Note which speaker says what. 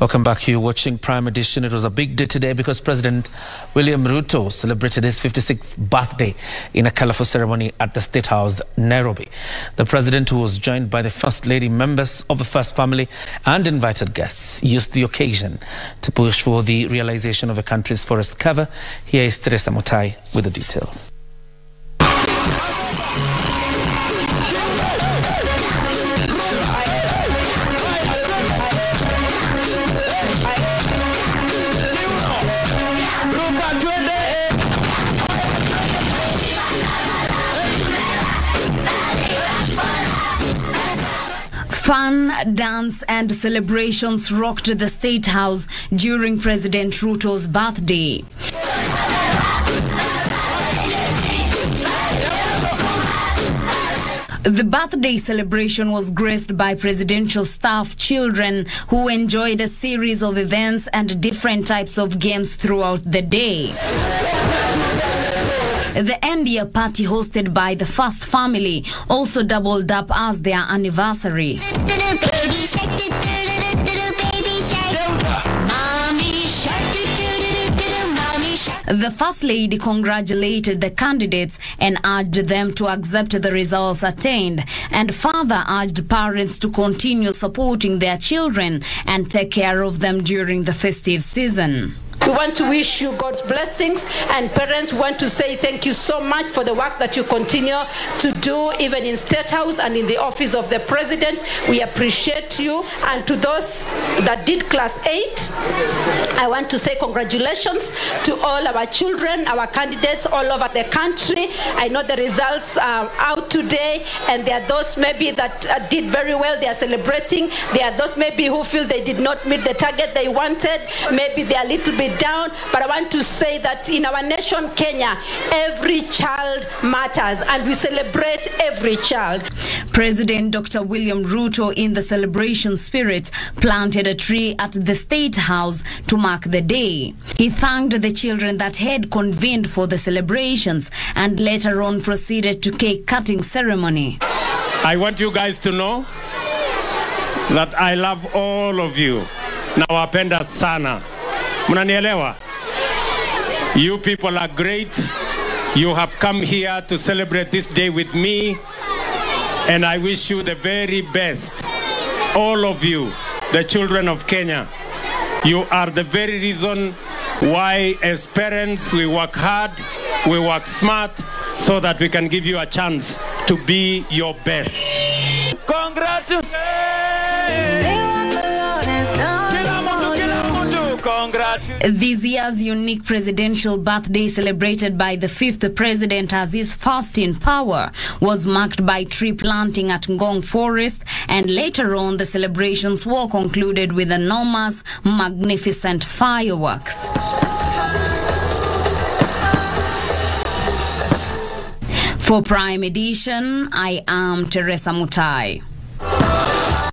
Speaker 1: Welcome back. You're watching Prime Edition. It was a big day today because President William Ruto celebrated his 56th birthday in a colorful ceremony at the State House, Nairobi. The president, who was joined by the First Lady, members of the First Family, and invited guests, used the occasion to push for the realization of the country's forest cover. Here is Teresa Mutai with the details.
Speaker 2: Fun, dance, and celebrations rocked the State House during President Ruto's birthday. The birthday celebration was graced by presidential staff, children who enjoyed a series of events and different types of games throughout the day. The India party hosted by the First Family also doubled up as their anniversary. The First Lady congratulated the candidates and urged them to accept the results attained and further urged parents to continue supporting their children and take care of them during the festive season.
Speaker 3: We want to wish you God's blessings, and parents want to say thank you so much for the work that you continue to do, even in State House and in the office of the President. We appreciate you. And to those that did Class 8, I want to say congratulations to all our children, our candidates all over the country. I know the results are out today, and there are those maybe that uh, did very well, they are celebrating. There are those maybe who feel they did not meet the target they wanted. Maybe they are a little bit down, but I want to say that in our nation, Kenya, every child matters and we celebrate every child.
Speaker 2: President Dr. William Ruto, in the celebration spirit, planted a tree at the State House to mark the day. He thanked the children that had convened for the celebrations and later on proceeded to cake cutting ceremony.
Speaker 4: I want you guys to know that I love all of you. Nawapenda sana. Mnanielewa? You people are great. You have come here to celebrate this day with me, and I wish you the very best. All of you, the children of Kenya, you are the very reason why, as parents, we work hard, we work smart, so that we can give you a chance to be your best.
Speaker 2: This year's unique presidential birthday, celebrated by the fifth president as his first in power, was marked by tree planting at Ngong Forest, and later on, the celebrations were concluded with enormous, magnificent fireworks. For Prime Edition, I am Teresa Mutai.